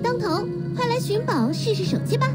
当头，快来寻宝试试手气吧！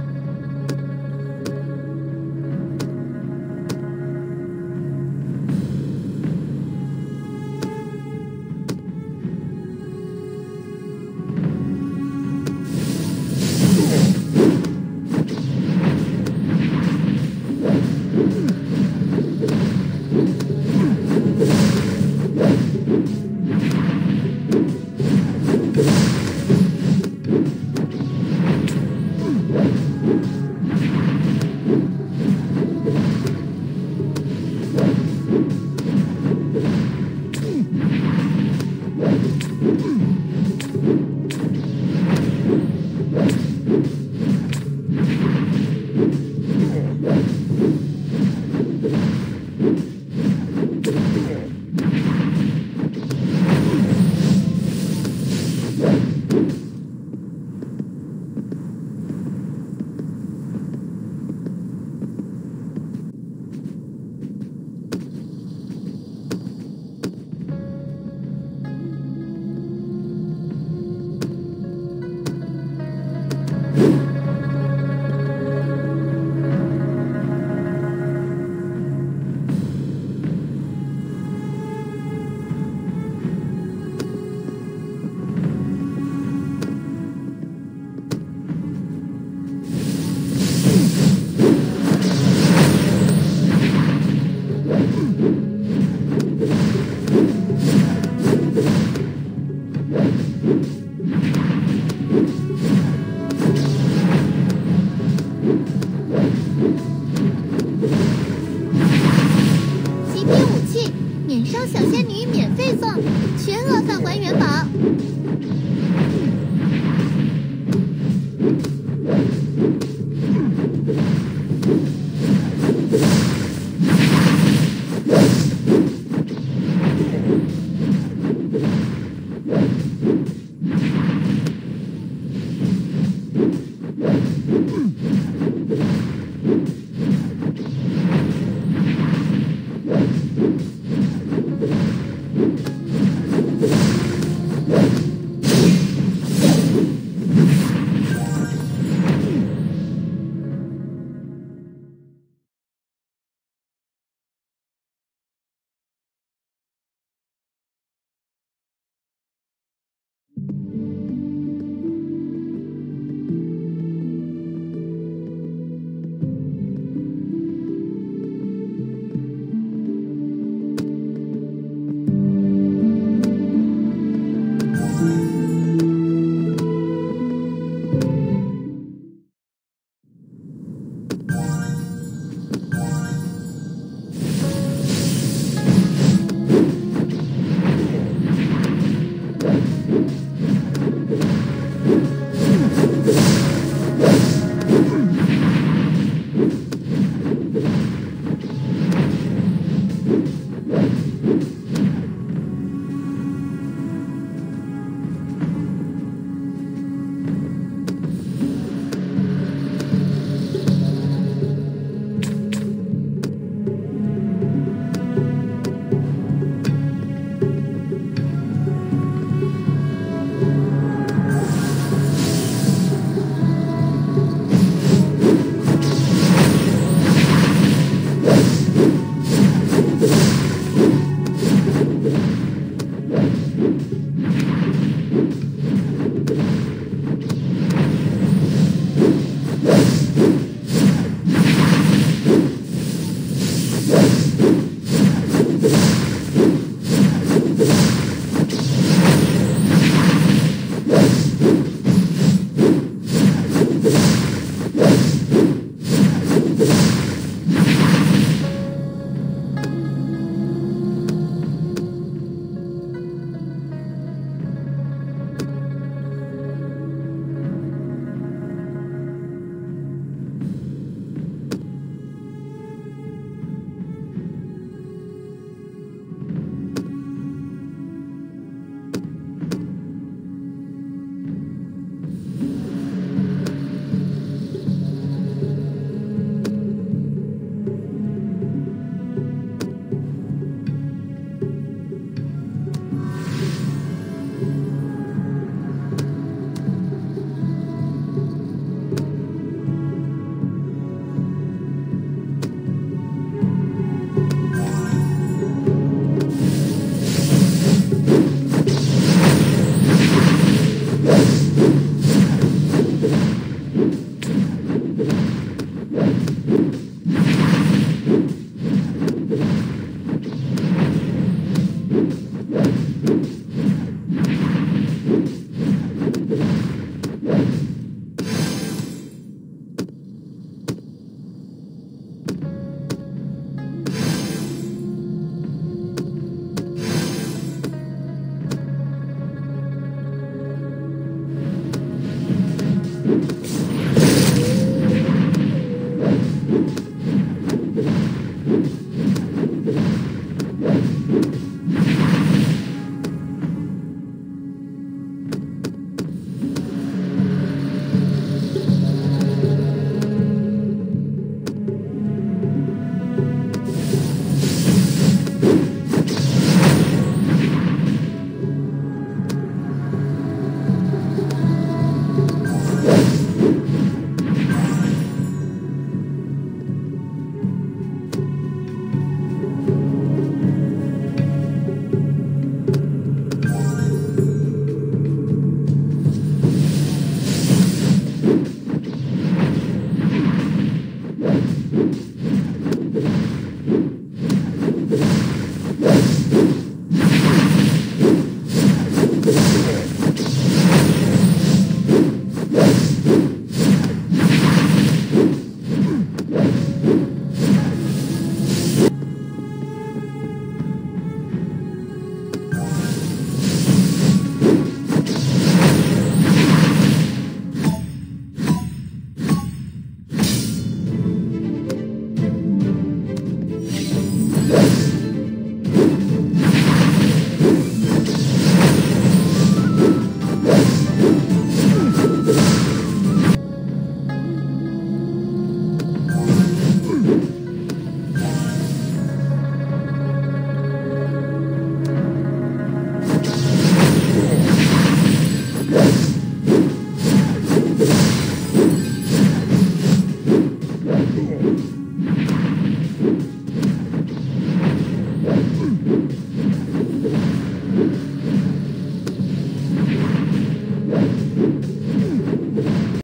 you.